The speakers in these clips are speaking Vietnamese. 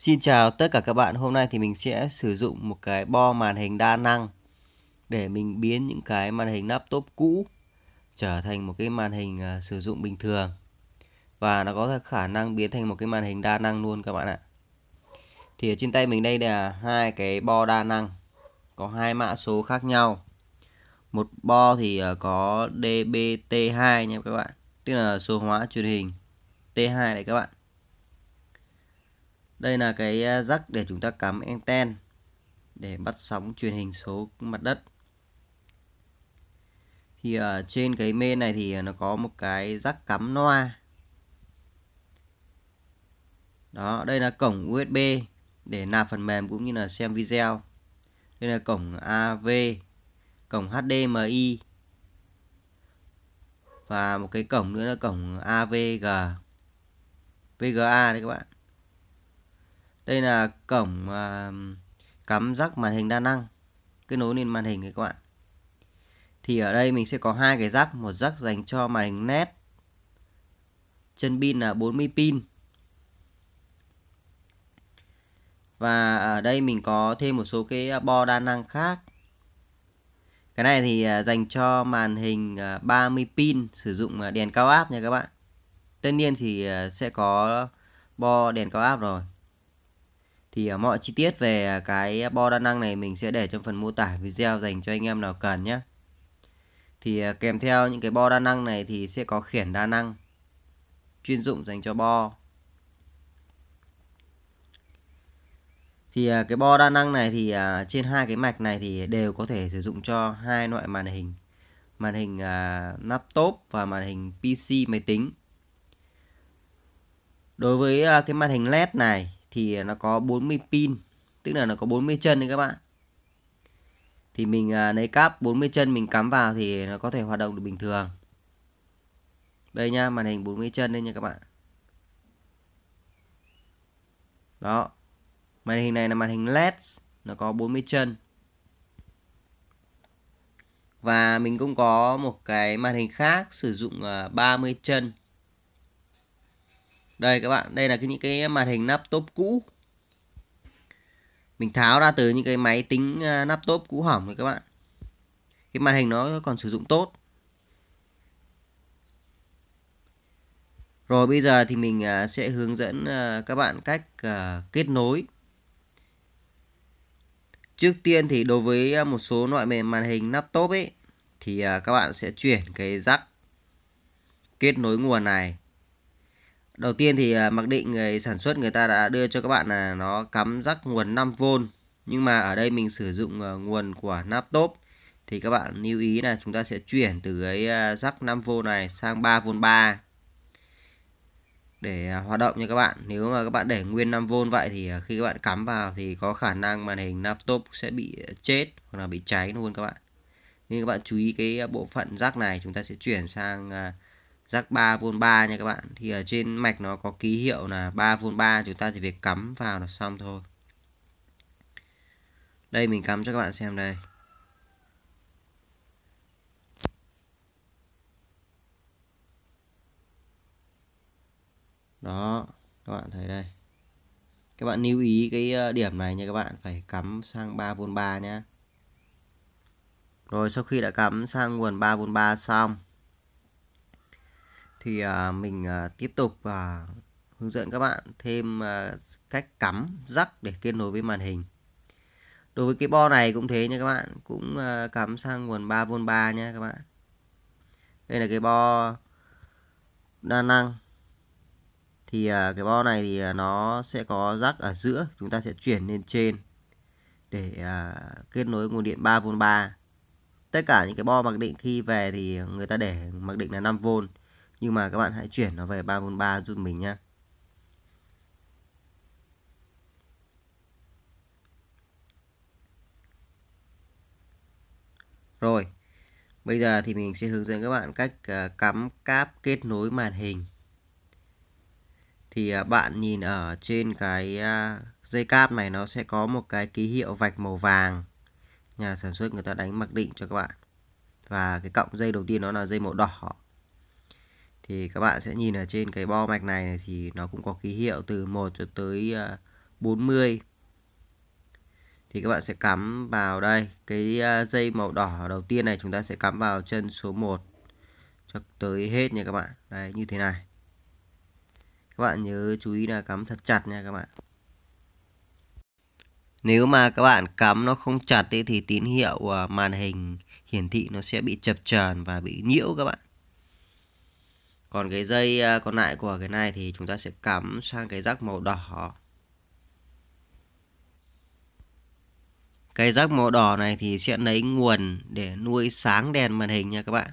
Xin chào tất cả các bạn, hôm nay thì mình sẽ sử dụng một cái bo màn hình đa năng để mình biến những cái màn hình laptop cũ trở thành một cái màn hình à, sử dụng bình thường và nó có khả năng biến thành một cái màn hình đa năng luôn các bạn ạ. Thì ở trên tay mình đây là hai cái bo đa năng có hai mã số khác nhau. Một bo thì à, có DBT2 nha các bạn, tức là số hóa truyền hình T2 này các bạn đây là cái à, rắc để chúng ta cắm anten để bắt sóng truyền hình số mặt đất. Thì ở trên cái mê này thì à, nó có một cái rắc cắm loa. Đó, đây là cổng USB để nạp phần mềm cũng như là xem video. Đây là cổng AV, cổng HDMI và một cái cổng nữa là cổng AVG. VGA đấy các bạn đây là cổng uh, cắm rắc màn hình đa năng. Kết nối lên màn hình này các bạn. Thì ở đây mình sẽ có hai cái rắc một rắc dành cho màn hình nét. Chân pin là 40 pin. Và ở đây mình có thêm một số cái à, bo đa năng khác. Cái này thì à, dành cho màn hình 30 pin sử dụng đèn cao áp nha các bạn. Tất nhiên thì sẽ có bo đèn cao áp rồi thì à, mọi chi tiết về à, cái bo đa năng này mình sẽ để trong phần mô tả video dành cho anh em nào cần nhé thì à, kèm theo những cái bo đa năng này thì sẽ có khiển đa năng, chuyên dụng dành cho bo. Thì cái bo đa năng này thì trên hai cái mạch này thì đều có thể sử dụng cho hai loại màn hình. Màn hình laptop và màn hình PC máy tính. Đối với cái màn hình LED này thì nó có 40 pin tức là nó có 40 chân đấy các bạn. Thì mình à, lấy cáp 40 chân mình cắm vào thì nó có thể hoạt động được bình thường. Đây nha màn hình 40 chân đây nha các bạn. Đó. Màn hình này là màn hình led nó có 40 chân. Và mình cũng có một cái màn hình khác sử dụng à, 30 chân đây các bạn, đây là cái những cái màn hình laptop cũ. Mình tháo ra từ những cái máy tính à, laptop cũ hỏng rồi các bạn. Cái màn hình nó còn sử dụng tốt. Rồi bây giờ thì mình à, sẽ hướng dẫn à, các bạn cách kết nối. Trước tiên thì đối với một số loại màn hình laptop ấy, thì các bạn sẽ chuyển cái rắc kết nối nguồn này. Đầu tiên thì à, mặc định người sản xuất người ta đã đưa cho các bạn là nó cắm rắc nguồn 5V nhưng mà ở đây mình sử dụng à, nguồn của laptop thì các bạn lưu ý là chúng ta sẽ chuyển từ cái à, rắc 5V này sang 3V3 để hoạt động nha các bạn. Nếu mà các bạn để nguyên 5V vậy thì khi các bạn cắm vào thì có khả năng màn hình laptop sẽ bị chết hoặc là bị cháy luôn các bạn. Nên các bạn chú ý cái bộ phận rắc này chúng ta sẽ chuyển sang rắc 3V3 nha các bạn. Thì ở trên mạch nó có ký hiệu là 3V3 chúng ta chỉ việc cắm vào là xong thôi. Đây, mình cắm cho các bạn xem đây. Đó, các bạn thấy đây. Các bạn lưu ý cái ờ, điểm này nha các bạn, phải cắm sang 3V3 nhé rồi, sau khi đã cắm sang nguồn 3V3 xong thì à, mình à, tiếp tục và hướng dẫn các bạn thêm à, cách cắm rắc để kết nối với màn hình. Đối với cái bo này cũng thế nha các bạn cũng à, cắm sang nguồn 3V3 nha các bạn. Đây là cái bo đa năng. Thì à, cái bo này thì à, nó sẽ có rắc ở giữa chúng ta sẽ chuyển lên trên để à, kết nối nguồn điện 3V3 tất cả những cái bo mặc định khi về thì người ta để mặc định là 5V nhưng mà các bạn hãy chuyển nó về 3v3 giúp mình nhé Rồi, bây giờ thì mình sẽ hướng dẫn các bạn cách ờ, cắm cáp kết nối màn hình. Thì ờ, bạn nhìn ở trên cái ờ, dây cáp này nó sẽ có một cái ký hiệu vạch màu vàng. Nhà sản xuất người ta đánh mặc định cho các bạn. Và cái cọng dây đầu tiên nó là dây màu đỏ thì các bạn sẽ nhìn ở trên cái bo mạch này, này thì nó cũng có ký hiệu từ 1 cho tới à, 40 thì các bạn sẽ cắm vào đây cái à, dây màu đỏ đầu tiên này chúng ta sẽ cắm vào chân số 1 cho tới hết nha các bạn. Đây như thế này. Các bạn nhớ chú ý là cắm thật chặt nha các bạn. Nếu mà các bạn cắm nó không chặt ấy, thì tín hiệu à, màn hình hiển thị nó sẽ bị chập chờn và bị nhiễu các bạn còn cái dây à, còn lại của cái này thì chúng ta sẽ cắm sang cái rắc màu đỏ. Cái rắc màu đỏ này thì sẽ lấy nguồn để nuôi sáng đèn màn hình nha các bạn.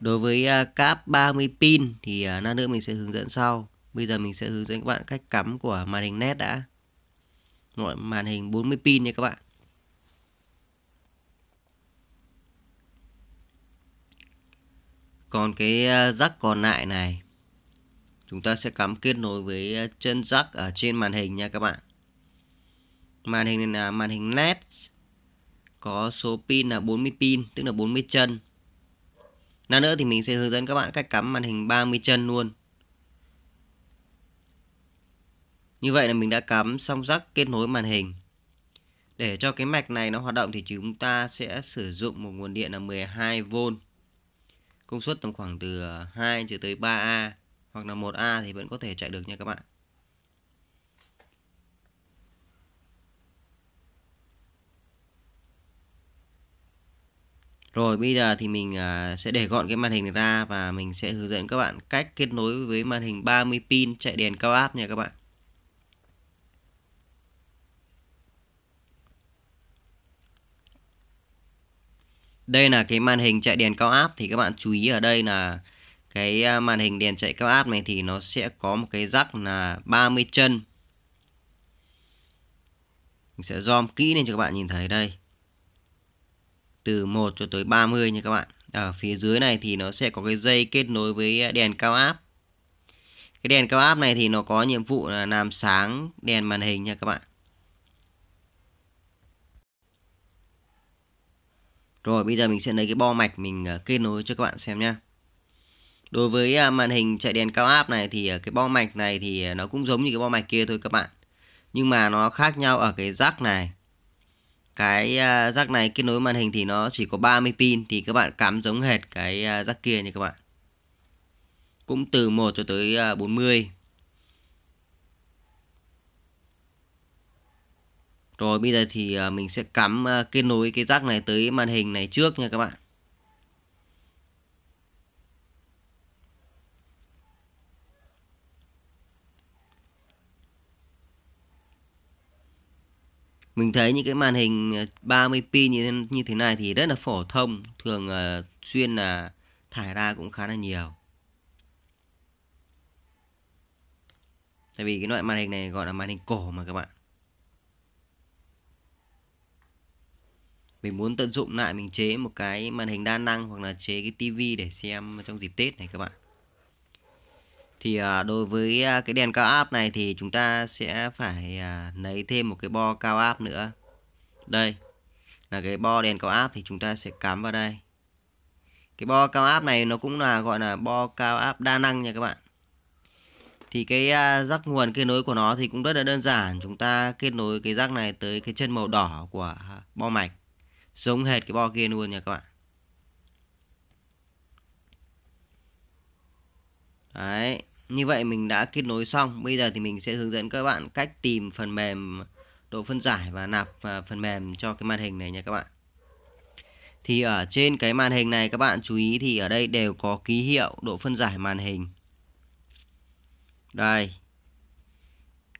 Đối với à, cáp 30 pin thì à, lát nữa mình sẽ hướng dẫn sau. Bây giờ mình sẽ hướng dẫn các bạn cách cắm của màn hình nét đã. Loại màn hình 40 pin nha các bạn. Còn cái ờ, rắc còn lại này, chúng ta sẽ cắm kết nối với ờ, chân rắc ở trên màn hình nha các bạn. Màn hình này là màn hình led, có số pin là 40 pin, tức là 40 chân. Nào nữa thì mình sẽ hướng dẫn các bạn cách cắm màn hình 30 chân luôn. Như vậy là mình đã cắm xong rắc kết nối màn hình. Để cho cái mạch này nó hoạt động thì chúng ta sẽ sử dụng một nguồn điện là 12V công suất tầm khoảng từ à, 2 cho tới 3A hoặc là 1A thì vẫn có thể chạy được nha các bạn Rồi, bây giờ thì mình à, sẽ để gọn cái màn hình này ra và mình sẽ hướng dẫn các bạn cách kết nối với màn hình 30 pin chạy đèn cao áp nha các bạn. Đây là cái màn hình chạy đèn cao áp thì các bạn chú ý ở đây là cái à, màn hình đèn chạy cao áp này thì nó sẽ có một cái rắc là 30 chân. Mình sẽ zoom kỹ lên cho các bạn nhìn thấy đây từ 1 cho tới 30 nha các bạn. Ở phía dưới này thì nó sẽ có cái dây kết nối với đèn cao áp. Cái đèn cao áp này thì nó có nhiệm vụ là làm sáng đèn màn hình nha các bạn. Rồi, bây giờ mình sẽ lấy cái bo mạch mình ờ, kết nối cho các bạn xem nhé. Đối với à, màn hình chạy đèn cao áp này thì ờ, cái bo mạch này thì ờ, nó cũng giống như cái bo mạch kia thôi các bạn. Nhưng mà nó khác nhau ở cái rắc này cái à, rắc này kết nối màn hình thì nó chỉ có 30 pin thì các bạn cắm giống hệt cái à, rắc kia nha các bạn cũng từ 1 cho tới 40 rồi bây giờ thì à, mình sẽ cắm à, kết nối cái rác này tới màn hình này trước nha các bạn Mình thấy những cái màn hình à, 30 pin như, như thế này thì rất là phổ thông, thường xuyên là thải ra cũng khá là nhiều. Tại vì cái loại màn hình này gọi là màn hình cổ mà các bạn. Mình muốn tận dụng lại, mình chế một cái màn hình đa năng hoặc là chế cái tivi để xem trong dịp Tết này các bạn. Thì à, đối với à, cái đèn cao áp này thì chúng ta sẽ phải à, lấy thêm một cái bo cao áp nữa. Đây, là cái bo đèn cao áp thì chúng ta sẽ cắm vào đây. Cái bo cao áp này nó cũng là, gọi là, bo cao áp đa năng nha các bạn. Thì cái rắc nguồn kết nối của nó thì cũng rất là đơn giản. Chúng ta kết nối cái rắc này tới cái chân màu đỏ của bo mạch giống hệt cái bo kia luôn nha các bạn Đấy, như vậy mình đã kết nối xong. Bây giờ thì mình sẽ hướng dẫn các bạn cách tìm phần mềm độ phân giải và nạp à, phần mềm cho cái màn hình này nha các bạn. Thì ở trên cái màn hình này các bạn chú ý thì ở đây đều có ký hiệu độ phân giải màn hình. Đây.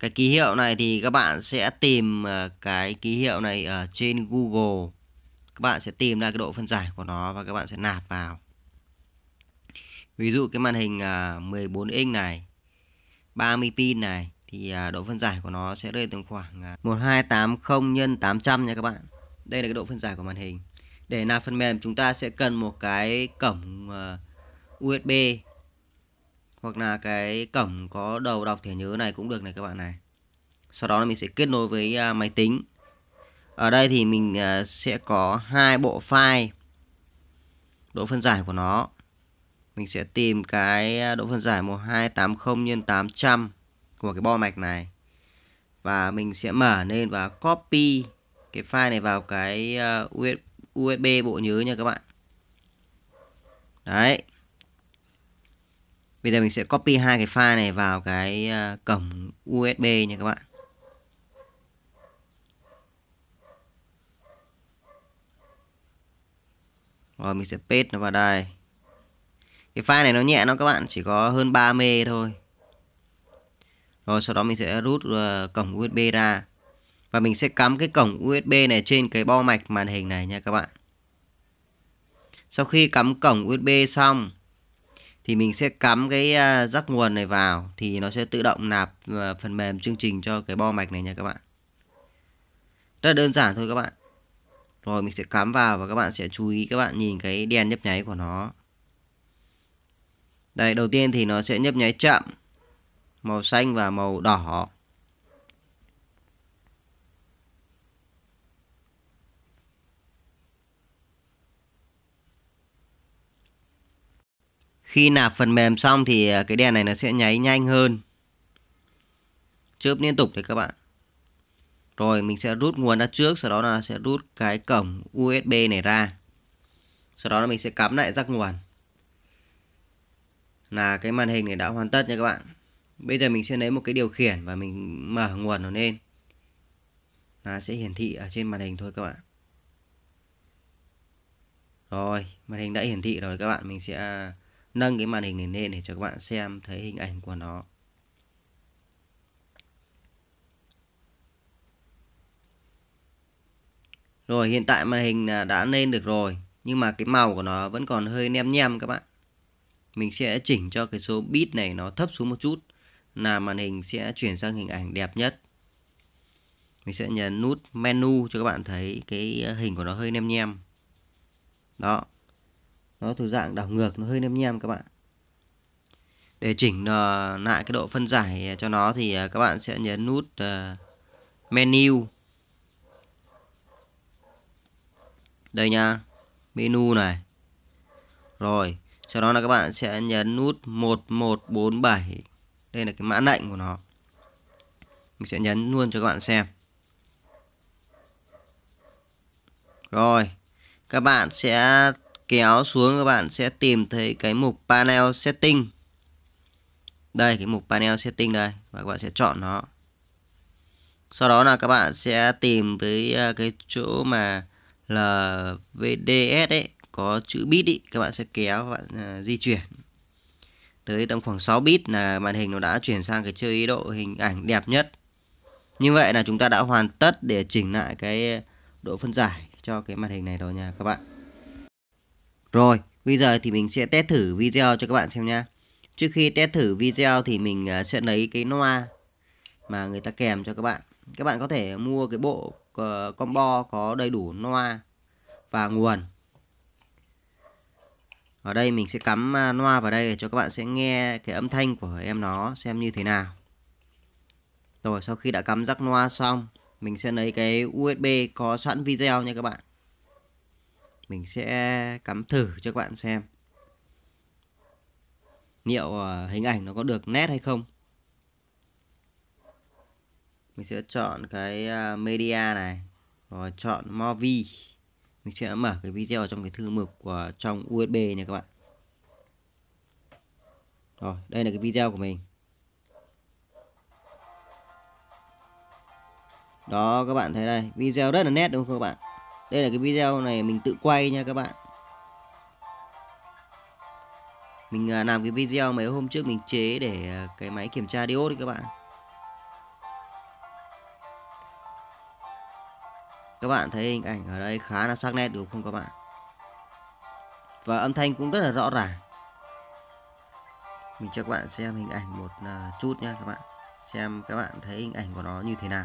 Cái ký hiệu này thì các bạn sẽ tìm à, cái ký hiệu này ở trên Google. Các bạn sẽ tìm ra cái độ phân giải của nó và các bạn sẽ nạp vào. Ví dụ cái màn hình à, 14 inch này 30 pin này, thì à, độ phân giải của nó sẽ rơi tầm khoảng 1280 x 800 nha các bạn. Đây là cái độ phân giải của màn hình. Để nạp phần mềm, chúng ta sẽ cần một cái cổng à, USB hoặc là cái cổng có đầu đọc thẻ nhớ này cũng được này các bạn này. Sau đó là mình sẽ kết nối với máy tính. Ở đây thì mình à, sẽ có hai bộ file độ phân giải của nó. Mình sẽ tìm cái à, độ phân giải 1280 x 800 của cái bo mạch này. Và mình sẽ mở lên và copy cái file này vào cái à, USB bộ nhớ nha các bạn. Đấy. Bây giờ mình sẽ copy hai cái file này vào cái cổng USB nha các bạn. Rồi mình sẽ paste nó vào đây. Cái file này nó nhẹ nó các bạn chỉ có hơn 3 mê thôi. Rồi sau đó mình sẽ rút uh, ờ, cổng USB ra. Và mình sẽ cắm cái cổng USB này trên cái bo mạch màn hình này nha các bạn. Sau khi cắm cổng USB xong thì mình sẽ cắm cái uh, rắc nguồn này vào thì nó sẽ tự động nạp uh, phần mềm chương trình cho cái bo mạch này nha các bạn. Rất đơn giản thôi các bạn rồi, mình sẽ cắm vào và các bạn sẽ chú ý các bạn nhìn cái đèn nhấp nháy của nó đây, đầu tiên thì nó sẽ nhấp nháy chậm màu xanh và màu đỏ Khi nạp phần mềm xong thì à, cái đèn này nó sẽ nháy nhanh hơn. Chớp liên tục đấy các bạn. Rồi mình sẽ rút nguồn ra trước, sau đó là sẽ rút cái cổng USB này ra. Sau đó là mình sẽ cắm lại rắc nguồn. Là cái màn hình này đã hoàn tất nha các bạn. Bây giờ mình sẽ lấy một cái điều khiển và mình mở nguồn nó lên. Là sẽ hiển thị ở trên màn hình thôi các bạn. Rồi, màn hình đã hiển thị rồi các bạn, mình sẽ nâng cái màn hình này lên để cho các bạn xem thấy hình ảnh của nó Rồi, hiện tại màn hình à, đã lên được rồi, Nhưng mà cái màu của nó vẫn còn hơi nem nhem các bạn. Mình sẽ chỉnh cho cái số bit này nó thấp xuống một chút, Là màn hình sẽ chuyển sang hình ảnh đẹp nhất. Mình sẽ nhấn nút menu cho các bạn thấy cái à, hình của nó hơi nem nhem. Đó. Nó thuộc dạng đảo ngược, nó hơi nem nhem các bạn. Để chỉnh à, lại cái độ phân giải cho nó thì các bạn sẽ nhấn nút menu. Đây nha, menu này. Rồi, sau đó là các bạn sẽ nhấn nút 1147 đây là cái mã lệnh của nó. Mình sẽ nhấn luôn cho các bạn xem. Rồi, các bạn sẽ kéo xuống, các bạn sẽ tìm thấy cái mục panel setting. Đây, cái mục panel setting đây, và các bạn sẽ chọn nó. Sau đó là các bạn sẽ tìm tới à, cái chỗ mà là VDS ấy có chữ bit ý, các bạn sẽ kéo các bạn uh, di chuyển tới tầm khoảng 6 bit là màn hình nó đã chuyển sang cái chế độ hình ảnh đẹp nhất như vậy là chúng ta đã hoàn tất để chỉnh lại cái độ phân giải cho cái màn hình này rồi nha các bạn rồi, bây giờ thì mình sẽ test thử video cho các bạn xem nha. Trước khi test thử video thì mình à, sẽ lấy cái loa mà người ta kèm cho các bạn. Các bạn có thể mua cái bộ combo có đầy đủ loa và nguồn. Ở đây mình sẽ cắm à, loa vào đây cho các bạn sẽ nghe cái âm thanh của em nó xem như thế nào. Rồi sau khi đã cắm rắc loa xong, mình sẽ lấy cái USB có sẵn video nha các bạn mình sẽ cắm thử cho các bạn xem liệu à, hình ảnh nó có được nét hay không mình sẽ chọn cái à, media này, rồi chọn movie. Mình sẽ mở cái video trong cái thư mục của, trong USB nha các bạn. Rồi, đây là cái video của mình. Đó, các bạn thấy đây, video rất là nét, đúng không các bạn? Đây là cái video này mình tự quay nha các bạn. Mình à, làm cái video mấy hôm trước mình chế để à, cái máy kiểm tra diode các bạn. Các bạn thấy hình ảnh ở đây khá là sắc nét đúng không các bạn? Và âm thanh cũng rất là rõ ràng. Mình cho các bạn xem hình ảnh một à, chút nha các bạn. Xem các bạn thấy hình ảnh của nó như thế nào.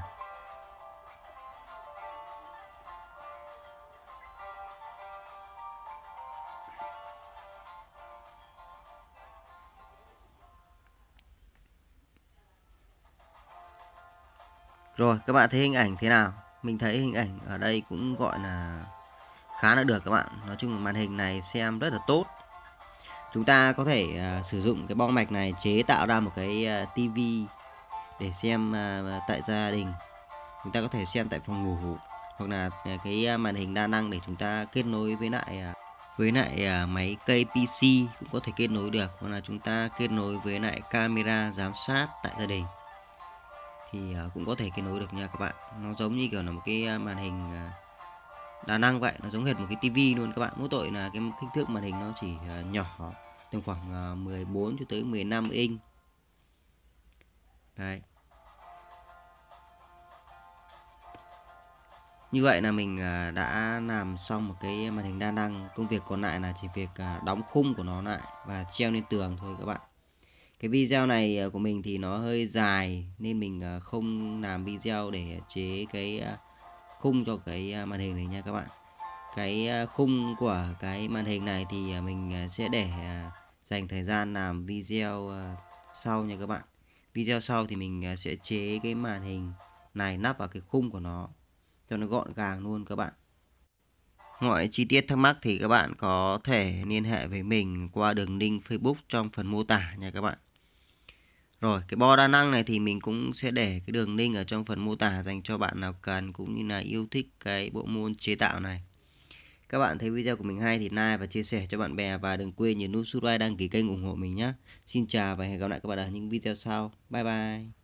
Rồi, các bạn thấy hình ảnh thế nào? Mình thấy hình ảnh ở đây cũng gọi là khá là được các bạn. Nói chung màn hình này xem rất là tốt. Chúng ta có thể uh, sử dụng cái bong mạch này chế tạo ra một cái à, uh, tivi để xem uh, tại gia đình chúng ta có thể xem tại phòng ngủ hoặc là uh, cái màn hình đa năng để chúng ta kết nối với lại uh, với lại máy cây PC cũng có thể kết nối được hoặc là chúng ta kết nối với lại camera giám sát tại gia đình thì ờ, cũng có thể kết nối được nha các bạn. Nó giống như kiểu là một cái ờ, màn hình ờ, đa năng vậy, nó giống hệt một cái tivi luôn các bạn. Mỗi tội là cái kích thước màn hình nó chỉ nhỏ, tầm khoảng 14 cho tới 15 inch. Đấy. Như vậy là mình đã làm xong một cái màn hình đa năng. Công việc còn lại là chỉ việc đóng khung của nó lại và treo lên tường thôi các bạn. Cái video này ờ, của mình thì nó hơi dài Nên mình ờ, không làm video để chế cái ờ, khung cho cái màn hình này nha các bạn. Cái khung của cái màn hình này thì mình sẽ để dành thời gian làm video sau nha các bạn. Video sau thì mình sẽ chế cái màn hình này nắp vào cái khung của nó cho nó gọn gàng luôn các bạn. Mọi chi tiết thắc mắc thì các bạn có thể liên hệ với mình qua đường link Facebook trong phần mô tả nha các bạn rồi, cái bo đa năng này thì mình cũng sẽ để cái đường link ở trong phần mô tả dành cho bạn nào cần cũng như là yêu thích cái bộ môn chế tạo này các bạn thấy video của mình hay thì like và chia sẻ cho bạn bè và đừng quên nhấn nút subscribe đăng ký kênh ủng hộ mình nhé Xin chào và hẹn gặp lại các bạn ở những video sau. Bye bye.